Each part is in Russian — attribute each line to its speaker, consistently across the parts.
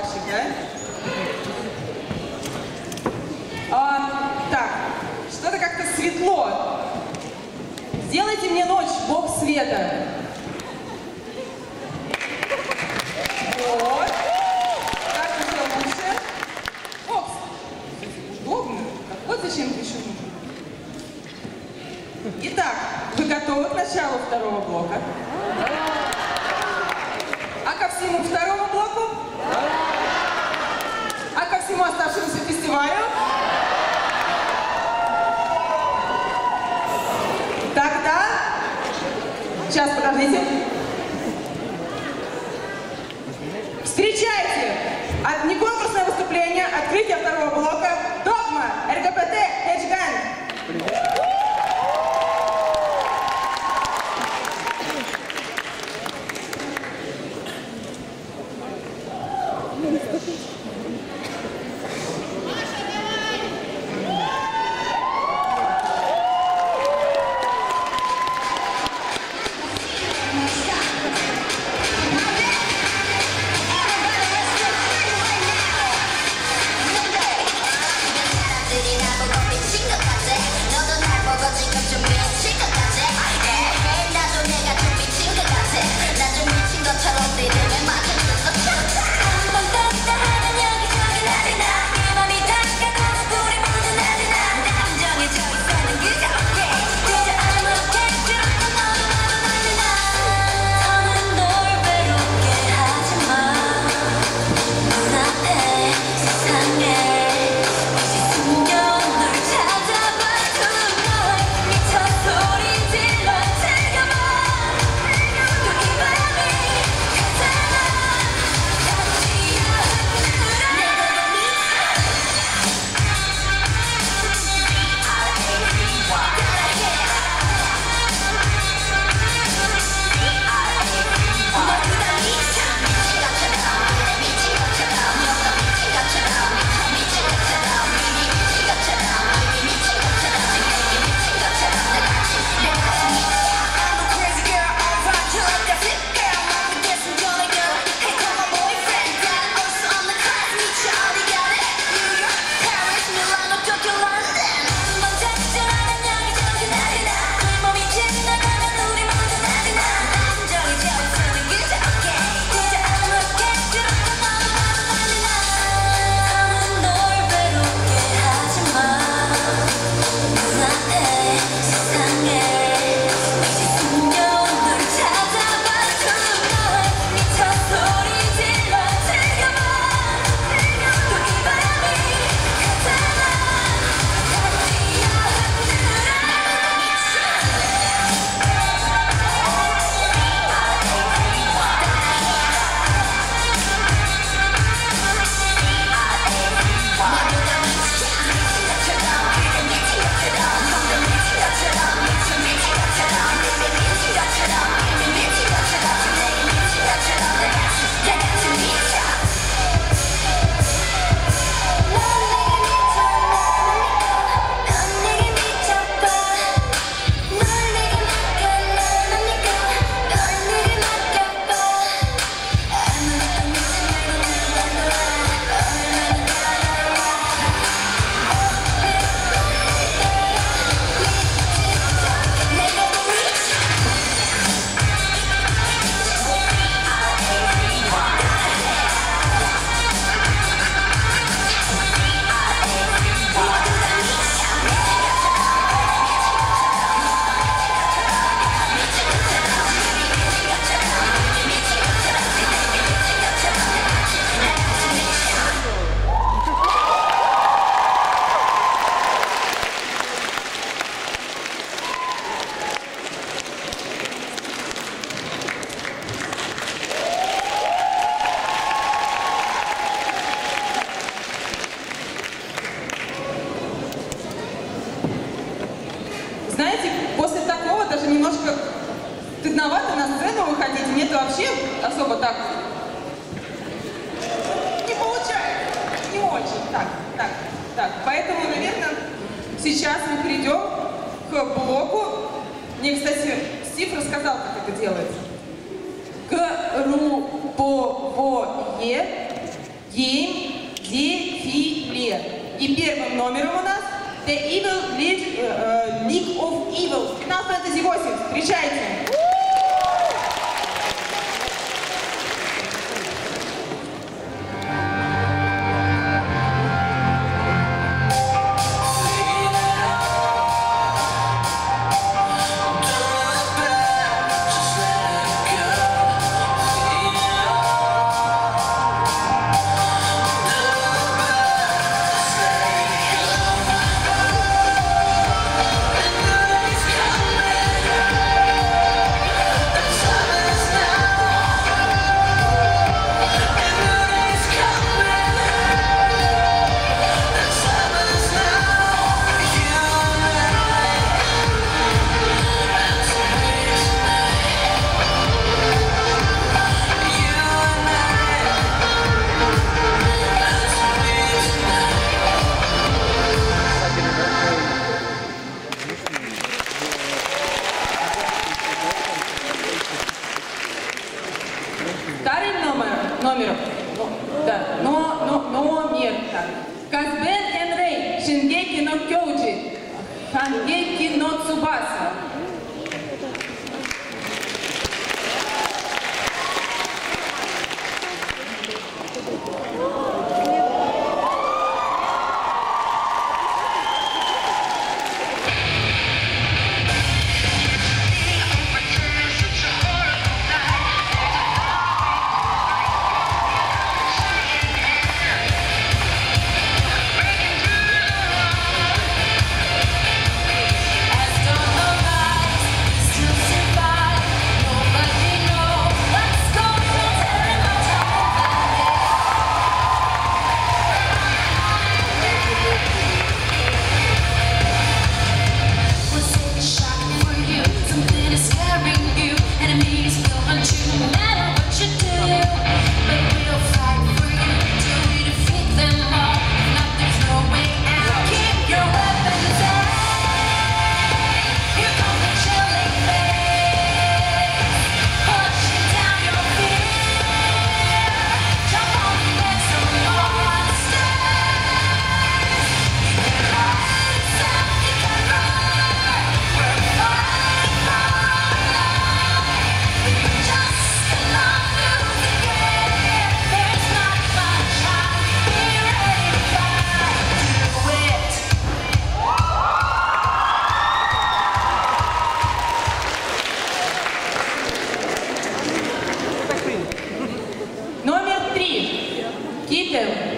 Speaker 1: Пасик, да? А, так, что-то как-то светло. Сделайте мне ночь, бог света. Вот. Так уже лучше. Фокс, удобно. Вот зачем ты еще нужен. Итак, вы готовы к началу второго блока? А ко всему второму блоку а ко всему оставшемуся фестивалю? Тогда... Сейчас, подождите.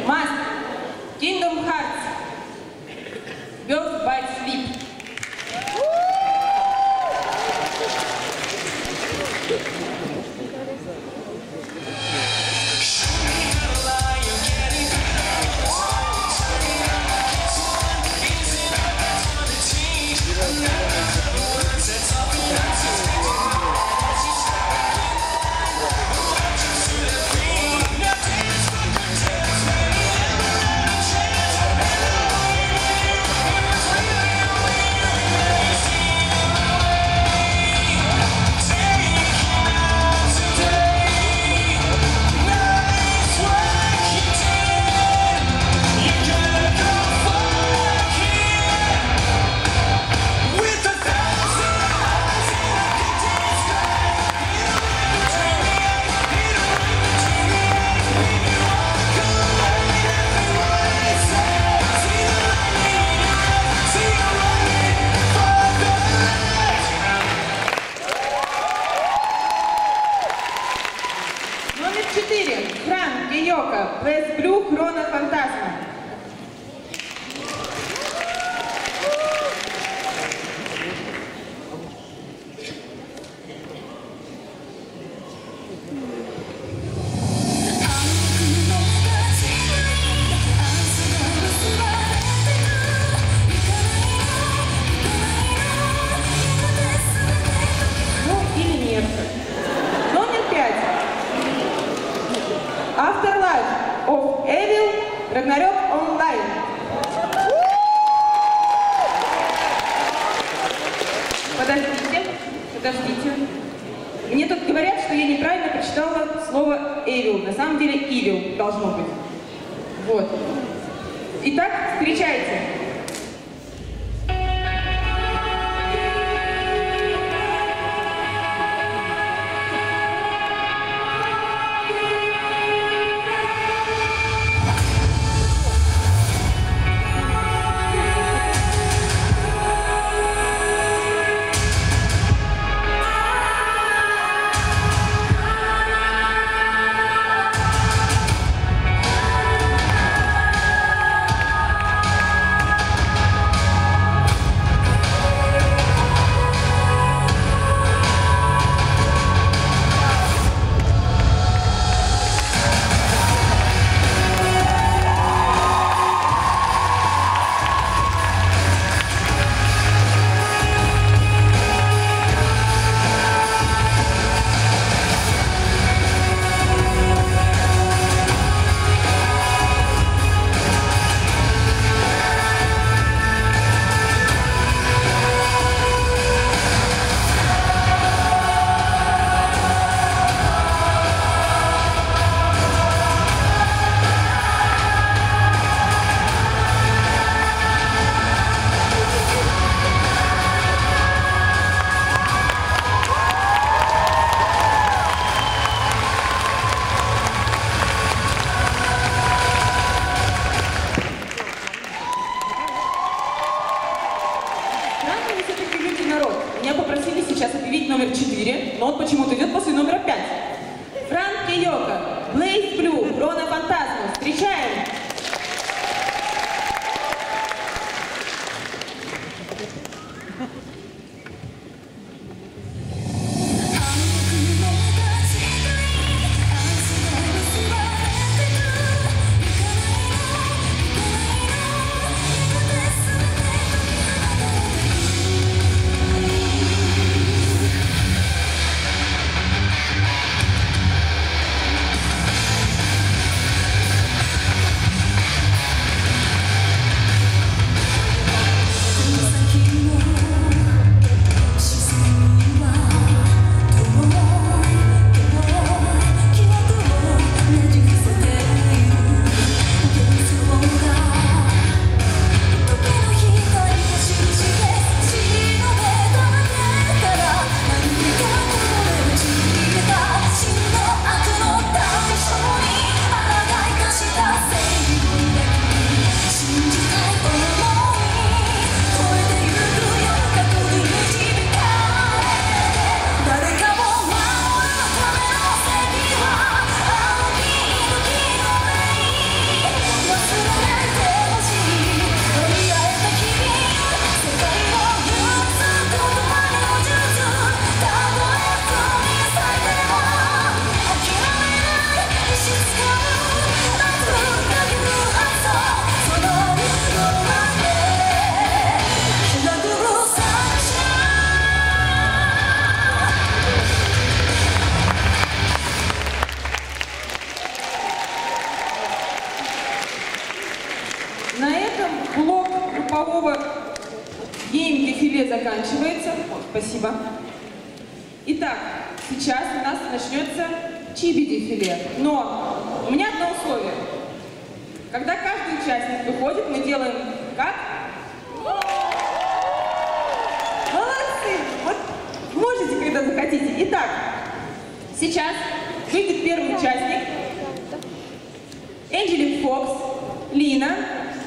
Speaker 2: must Kingdom Hearts Girls by Sleep.
Speaker 3: Итак, встречайте.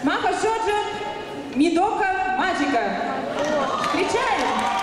Speaker 3: Маха Шоджо, Мидока Маджика. Встречаем!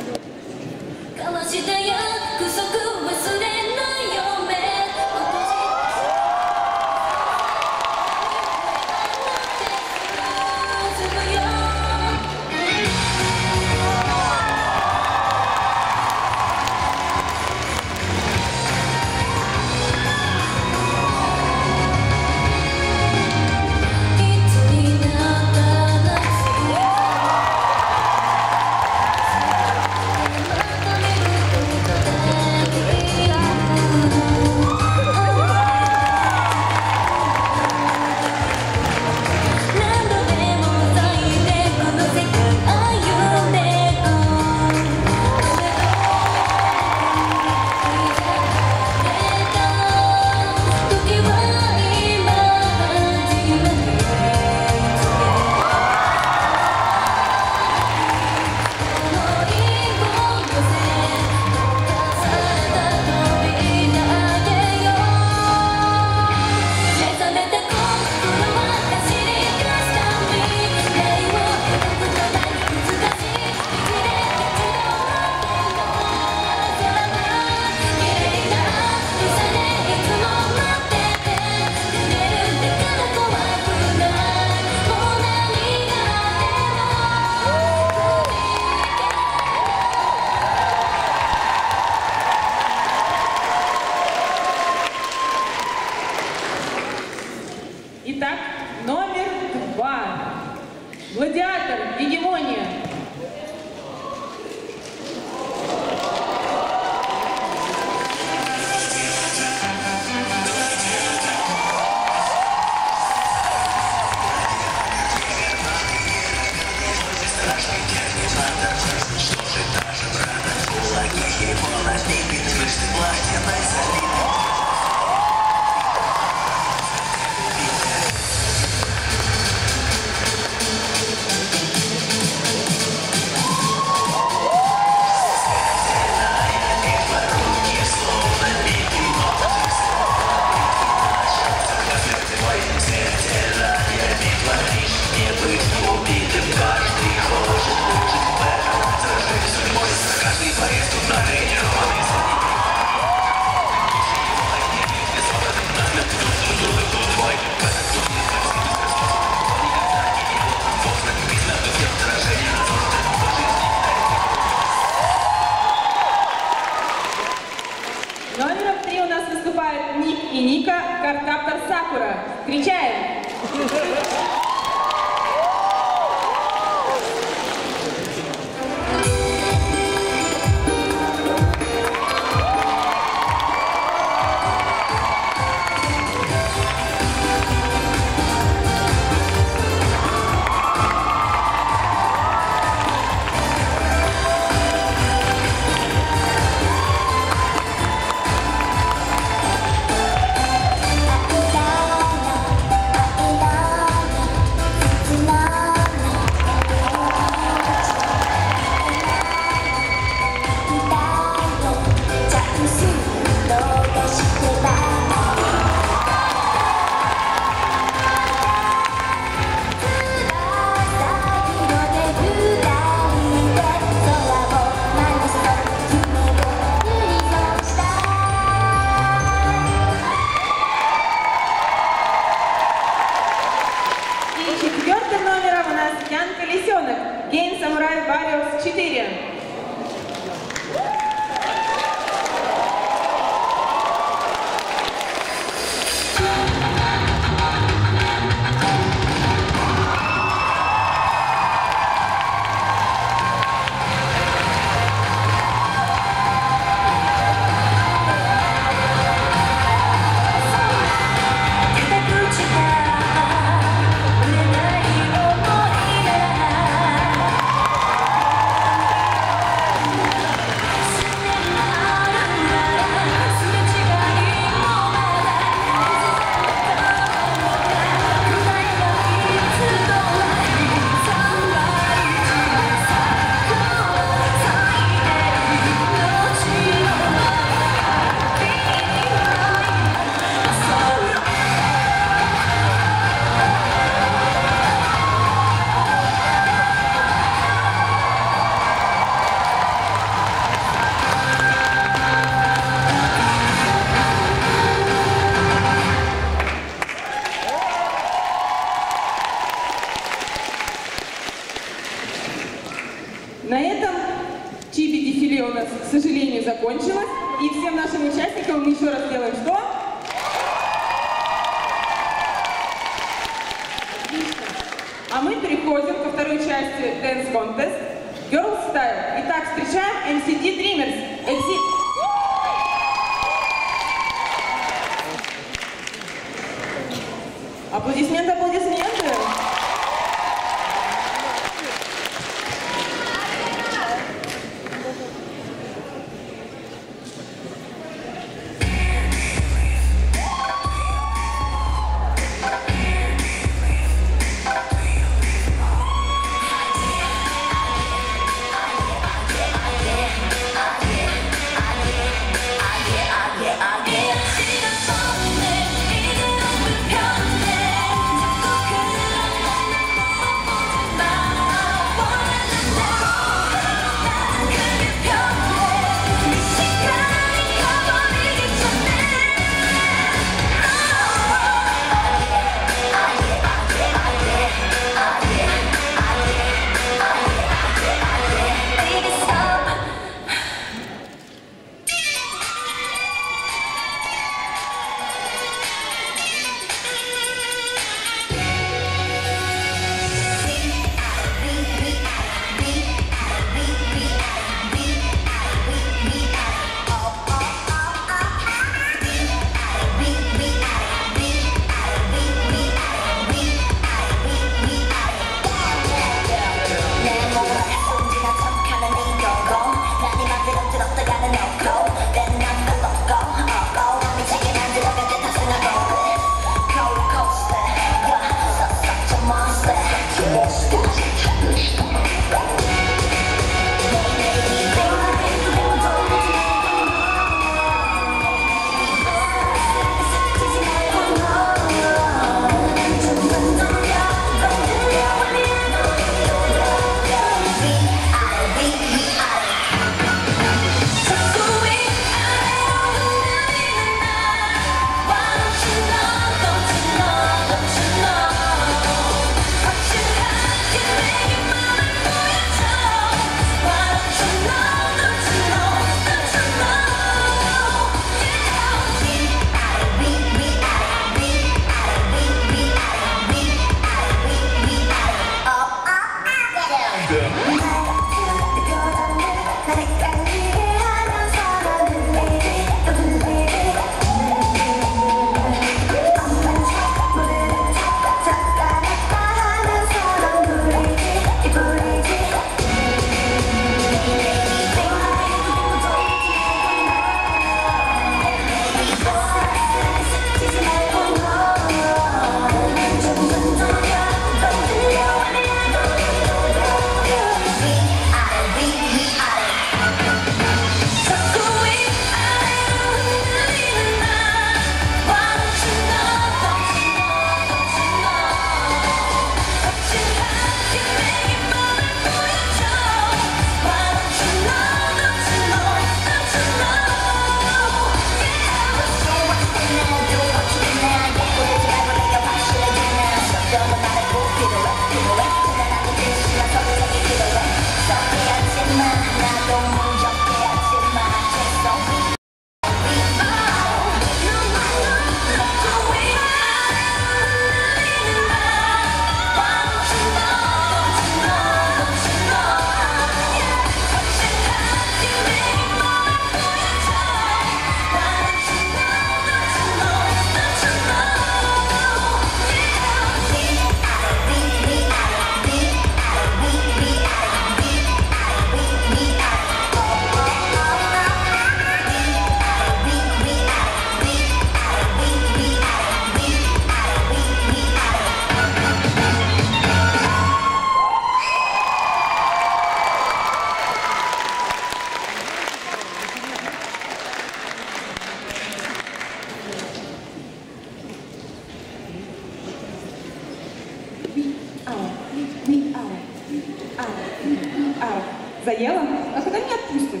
Speaker 2: Заела? А куда меня отпустят?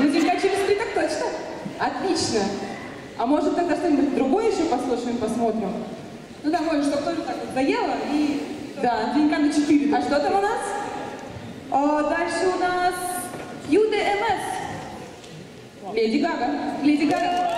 Speaker 2: Будем как через три, так точно. Отлично. А может тогда что-нибудь другое еще послушаем, посмотрим?
Speaker 4: Ну да, может, чтобы тоже так вот заело и...
Speaker 2: Да,
Speaker 4: денька на 4.
Speaker 2: А что там у нас? О, дальше у нас UDMS. Леди Гага. Леди Гага.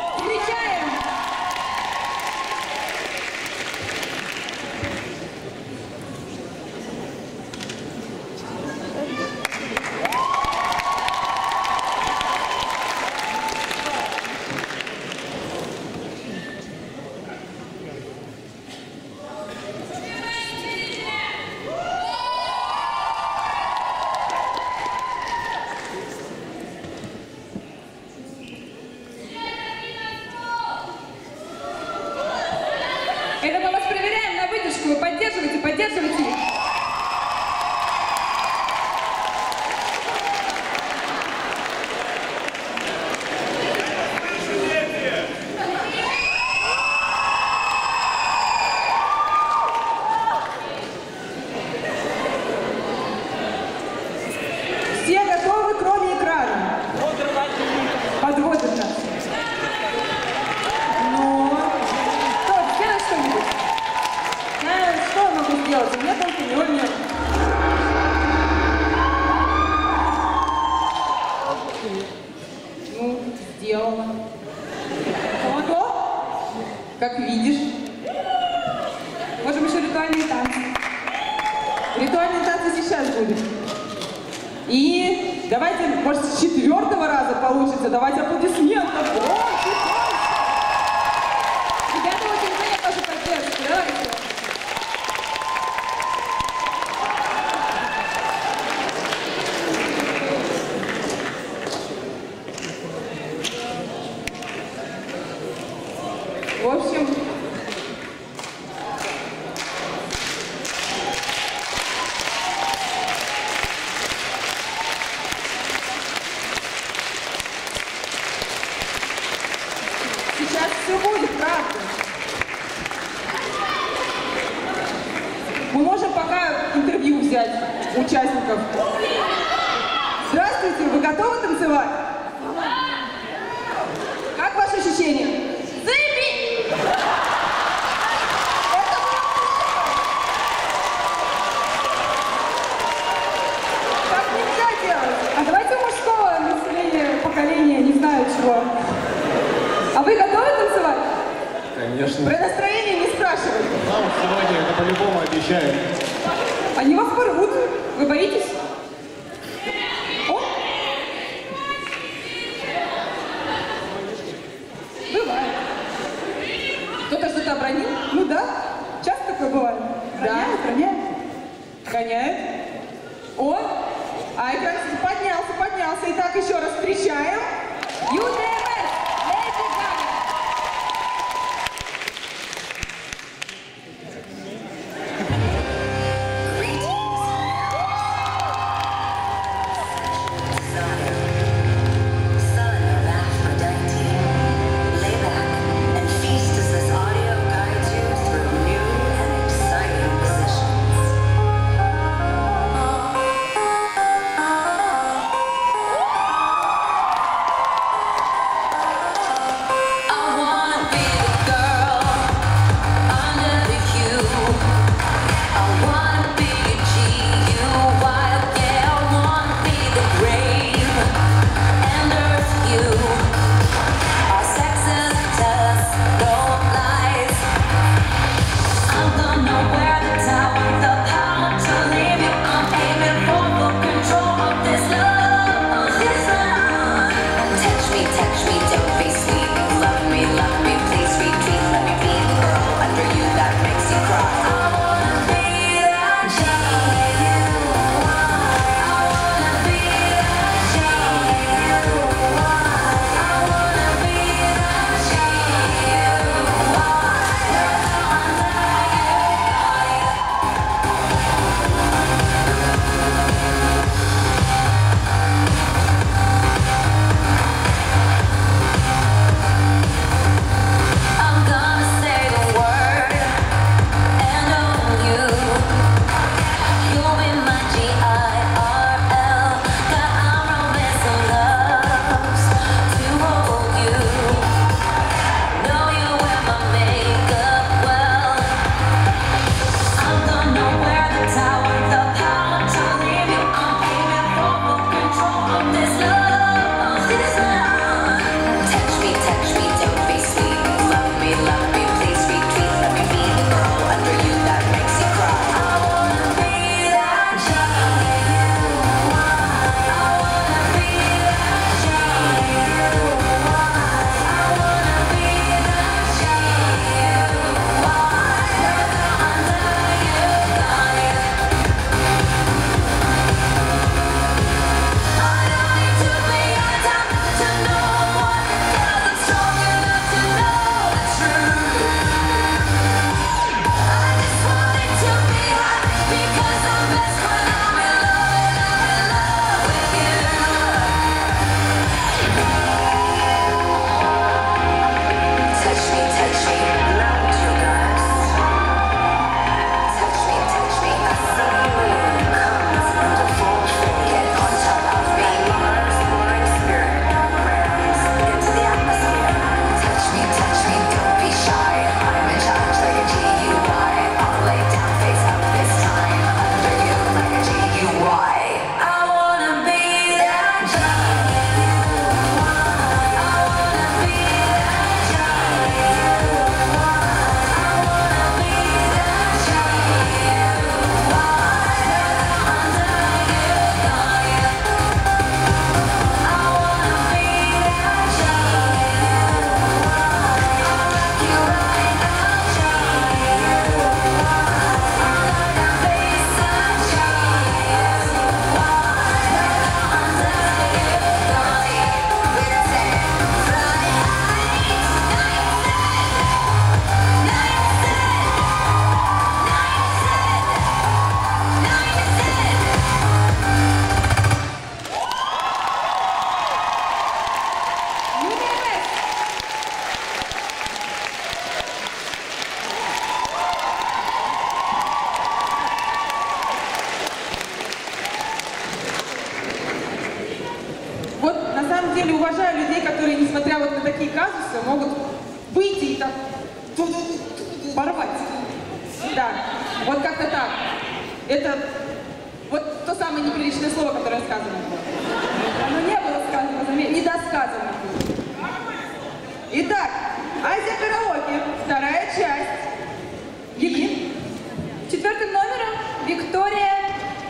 Speaker 4: Четвертым номером Виктория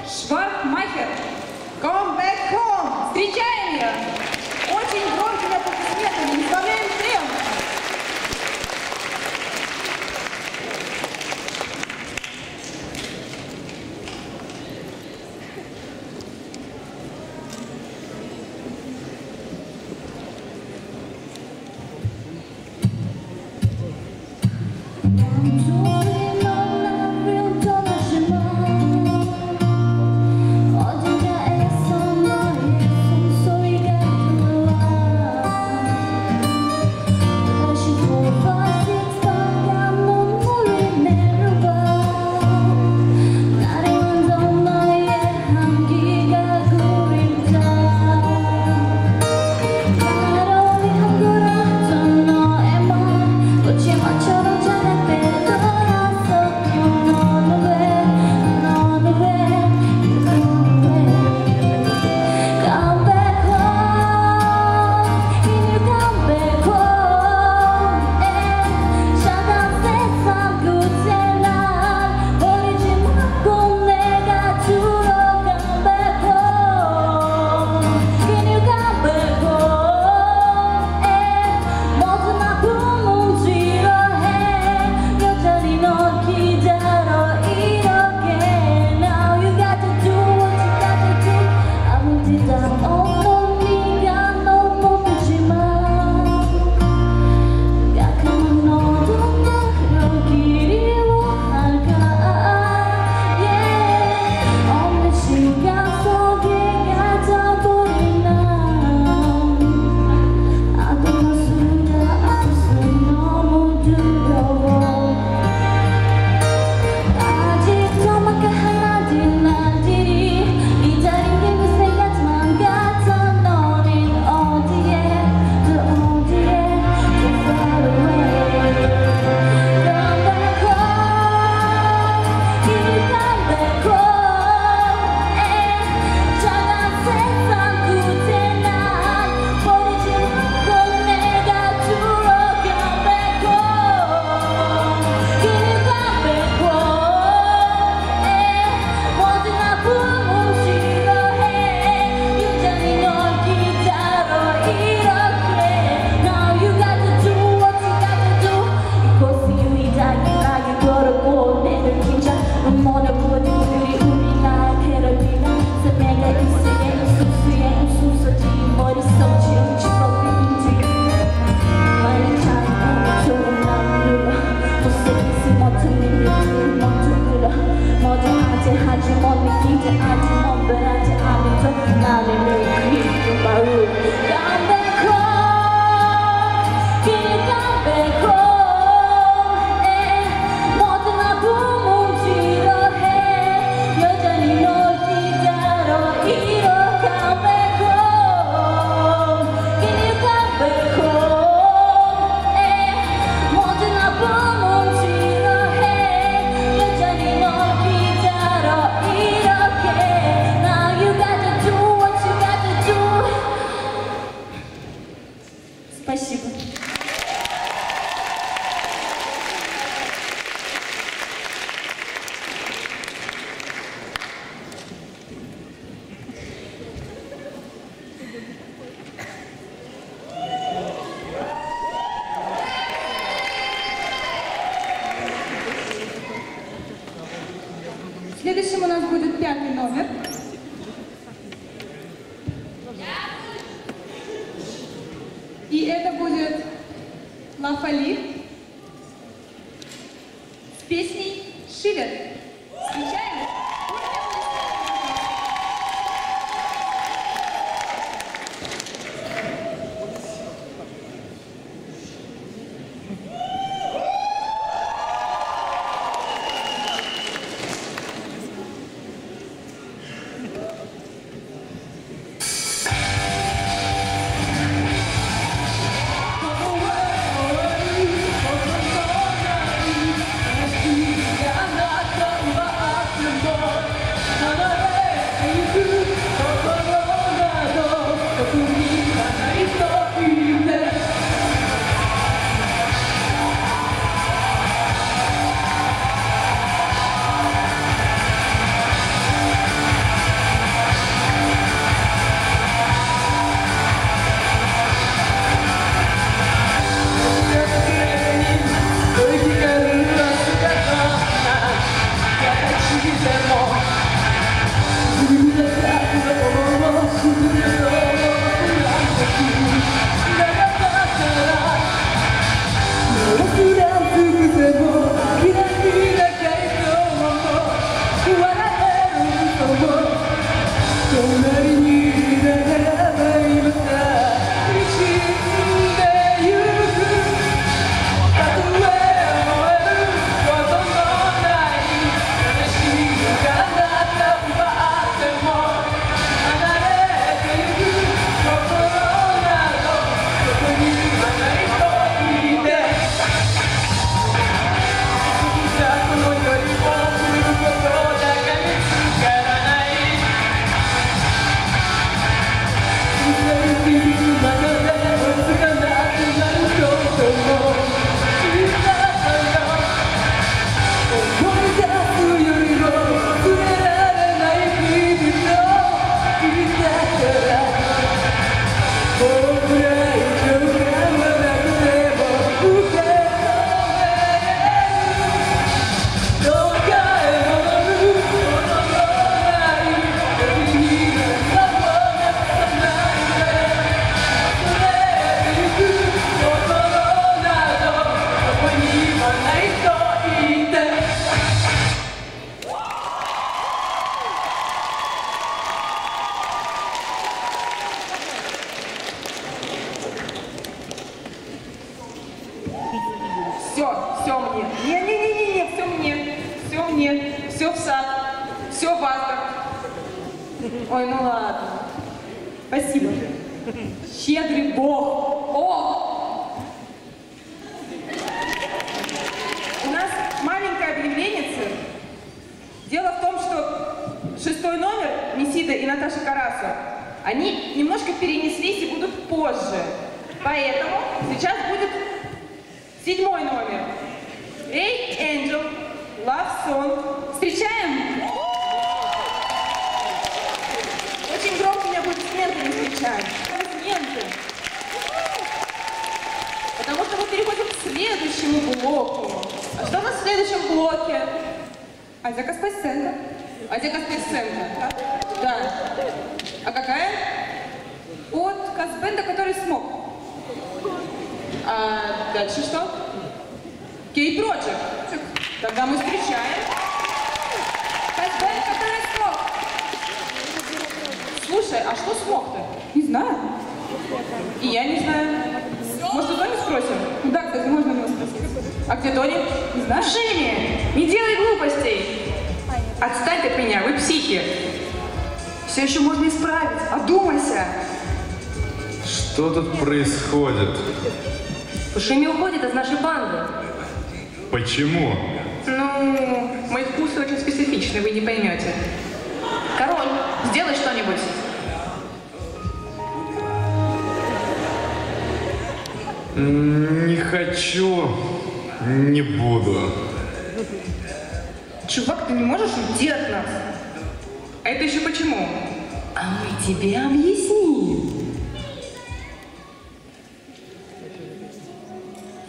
Speaker 4: Шварцмахер. Come back home! Встречаем ее! Очень громкими аплодисментами. Следующим у нас будет пятый номер. И это будет
Speaker 2: Лафалит. Слушай, а что смог-то? Не знаю. И я не знаю. Может, у Тони спросим? Ну да, кстати, можно у него спросить. А где Тони? Не знаю.
Speaker 5: Жими, не делай глупостей. Отстань от меня, вы психи. Все еще можно исправить. Одумайся.
Speaker 6: Что тут происходит?
Speaker 5: Шими уходит из нашей банды.
Speaker 6: Почему?
Speaker 5: Ну, мои вкусы очень специфичны, вы не поймете. Король, сделай что-нибудь.
Speaker 6: Не хочу, не буду.
Speaker 5: Чувак, ты не можешь уйти от нас? А это еще почему? А мы тебе объясним.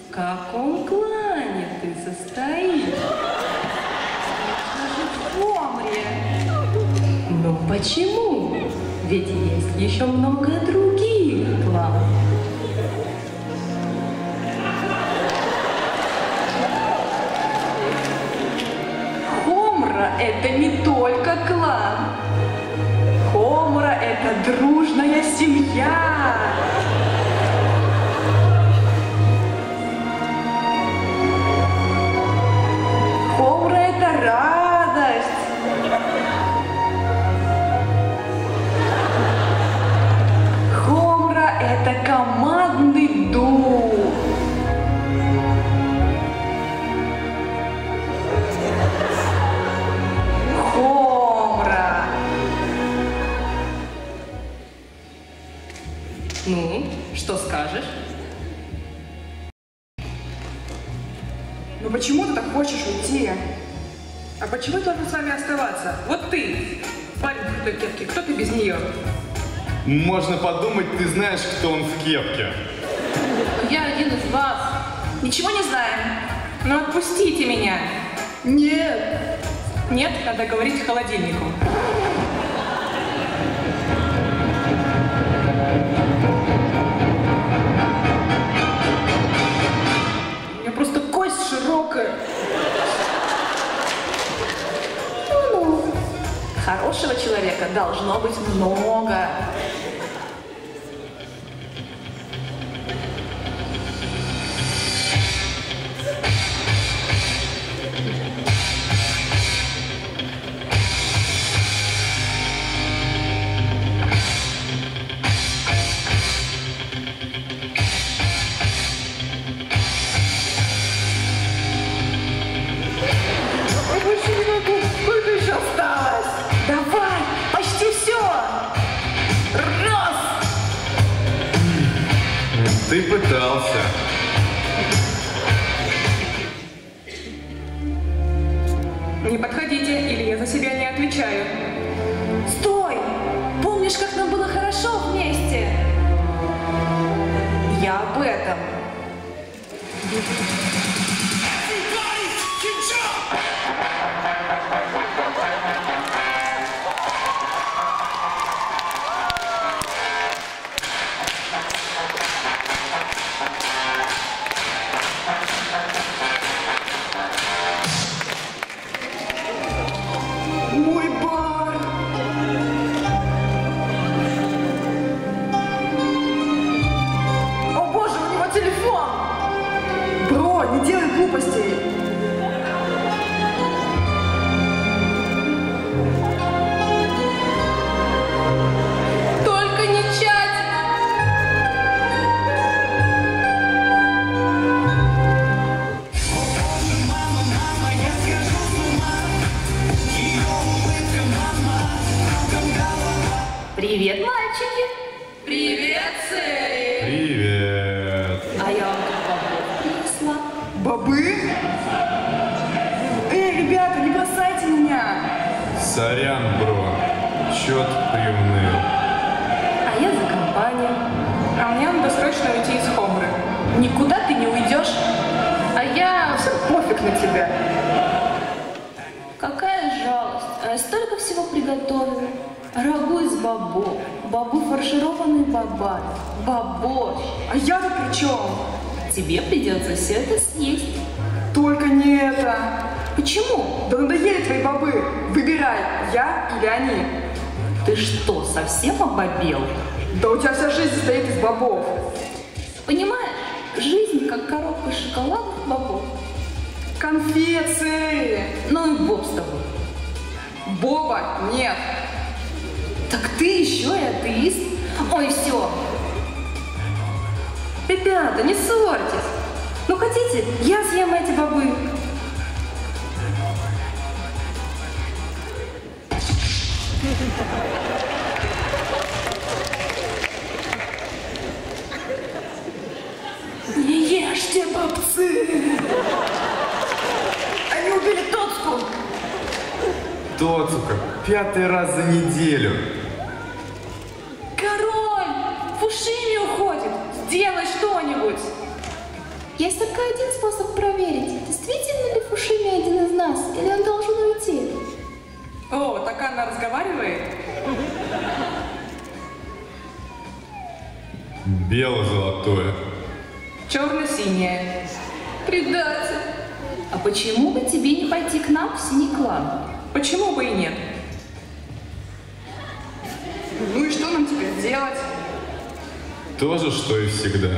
Speaker 5: В каком клане ты состоишь? Ну почему? Ведь есть еще много других
Speaker 2: крутой кепке, кто ты без нее?
Speaker 6: Можно подумать, ты знаешь, кто он в кепке.
Speaker 5: Я один из вас. Ничего не знаем. Ну отпустите меня.
Speaker 2: Нет.
Speaker 5: Нет, надо говорить холодильнику.
Speaker 2: У меня просто кость широкая.
Speaker 5: Хорошего человека должно быть много.
Speaker 7: Бело-золотое.
Speaker 2: Черно-синее.
Speaker 5: Предатель.
Speaker 3: А почему бы тебе не пойти к нам в синий клан?
Speaker 2: Почему бы и нет? Ну и что нам теперь делать?
Speaker 7: То же, что и всегда.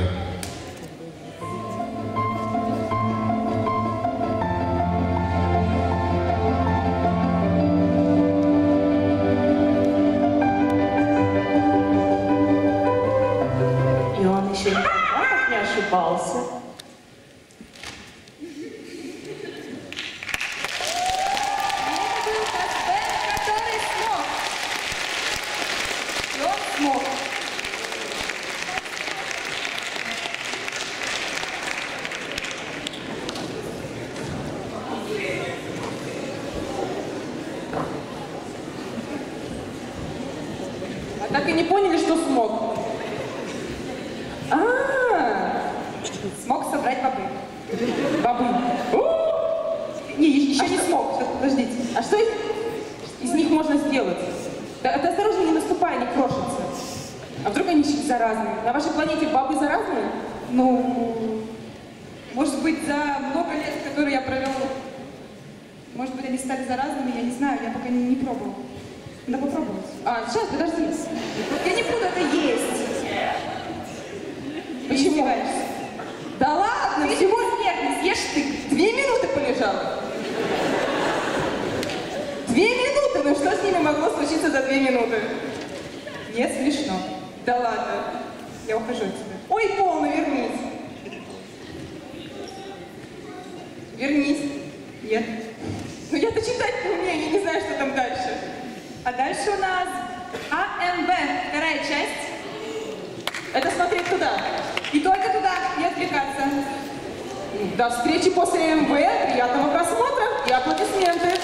Speaker 2: До встречи после МВ. Приятного просмотра и аплодисменты.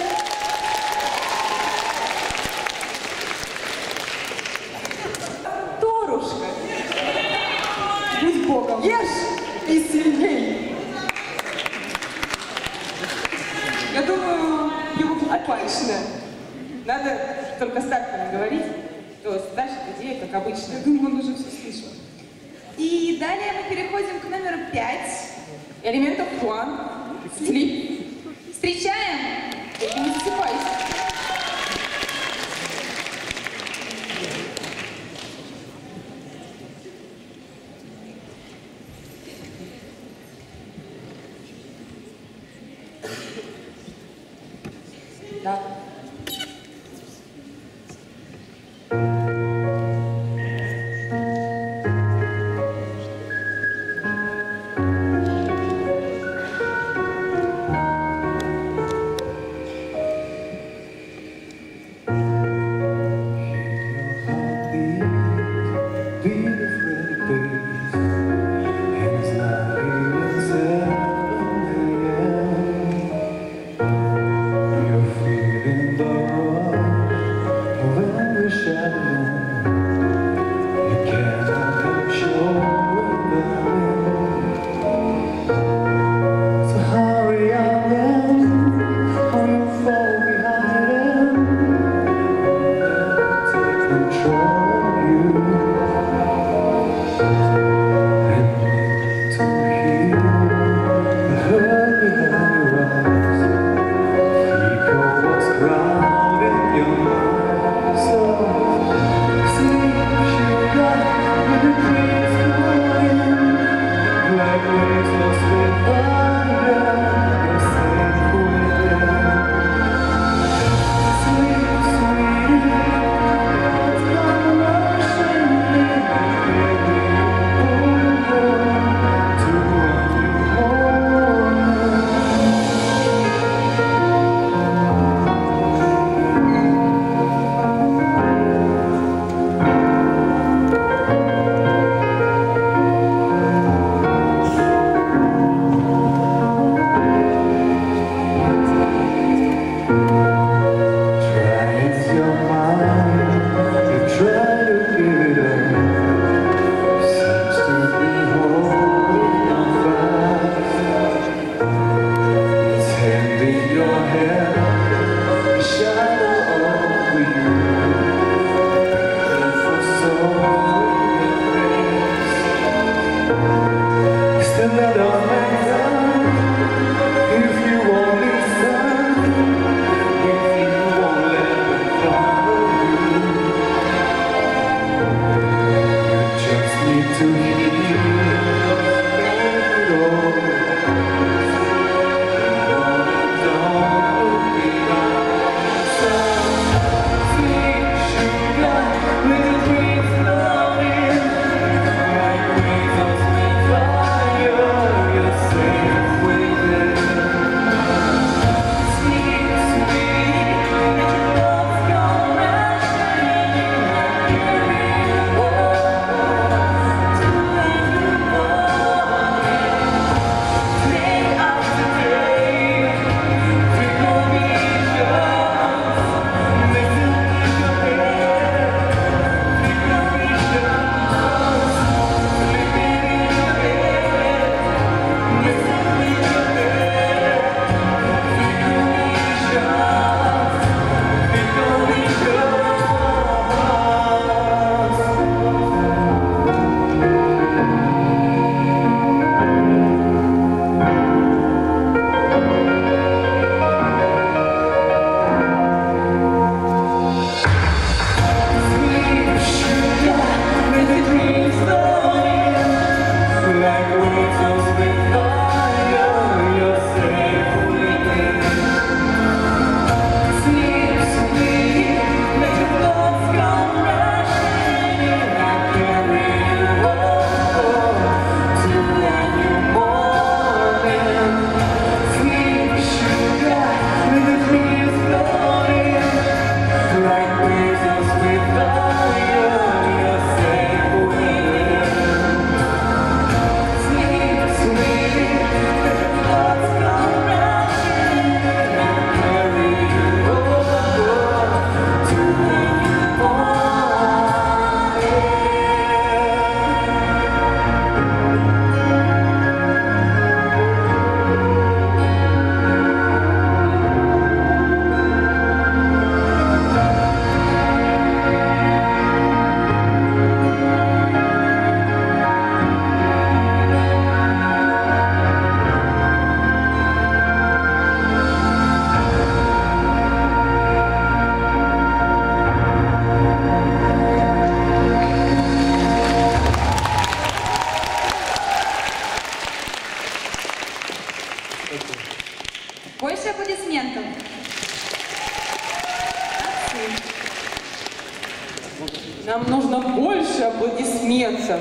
Speaker 7: Больше аплодисментов.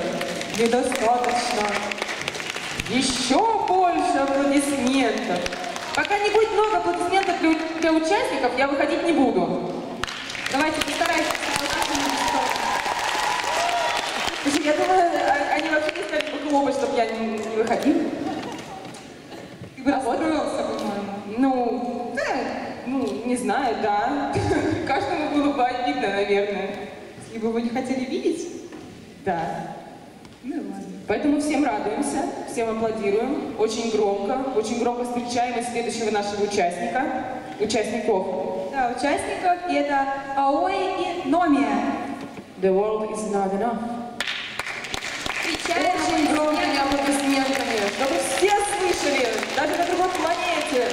Speaker 2: Недостаточно. Еще больше аплодисментов. Пока не будет много аплодисментов для, для участников, я выходить не буду.
Speaker 7: Давайте постарайтесь.
Speaker 2: Слушай, я думаю, а- они вообще не стали бы чтобы я не, не выходил.
Speaker 7: Ты бы расстроился, по-моему.
Speaker 2: Ну, да, ну, не знаю, да. Каждому было бы обидно, наверное.
Speaker 7: Бы вы не хотели видеть,
Speaker 2: Да.
Speaker 7: ну ладно.
Speaker 2: Поэтому всем радуемся, всем аплодируем, очень громко, очень громко встречаем и следующего нашего участника, участников.
Speaker 7: Да, участников, и это Аои и Номия.
Speaker 2: The world is not enough.
Speaker 7: Встречаем
Speaker 2: Очень громкими аплодисментами, чтобы все слышали, даже на другой планете.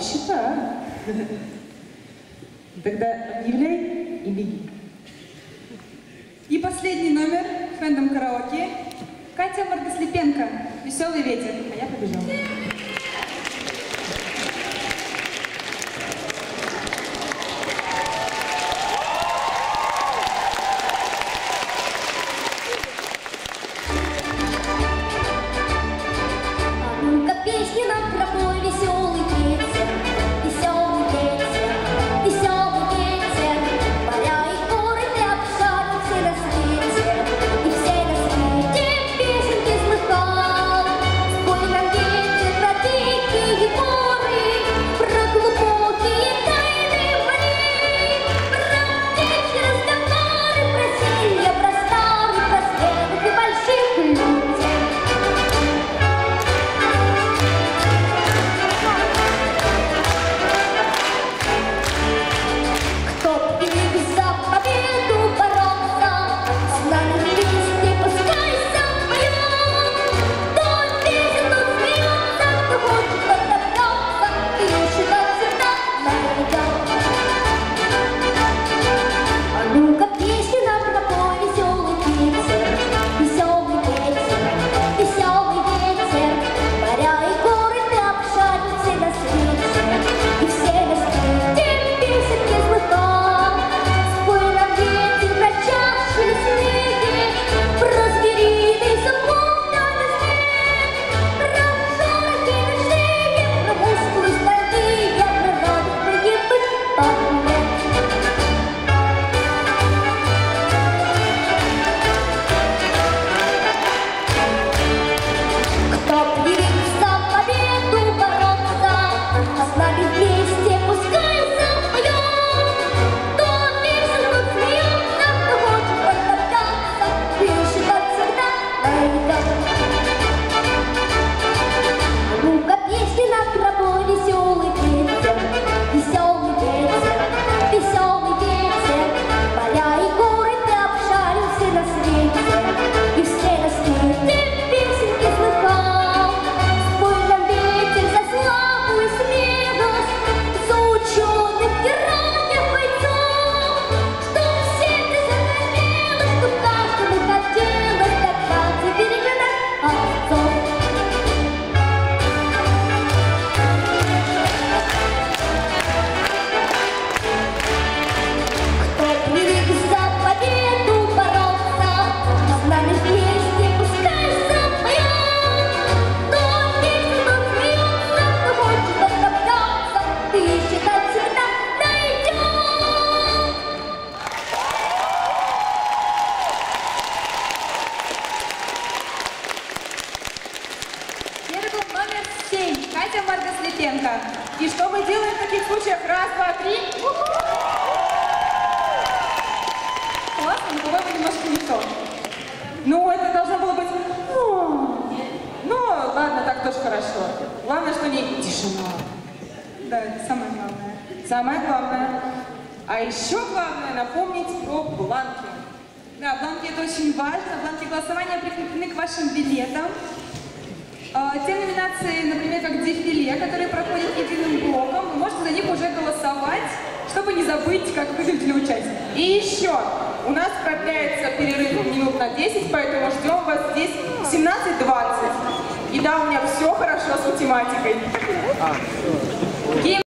Speaker 2: Щита. Тогда объявляй и беги.
Speaker 8: И последний номер в фэндом караоке. Катя Мордослепенко. Веселый ветер. А я побежала.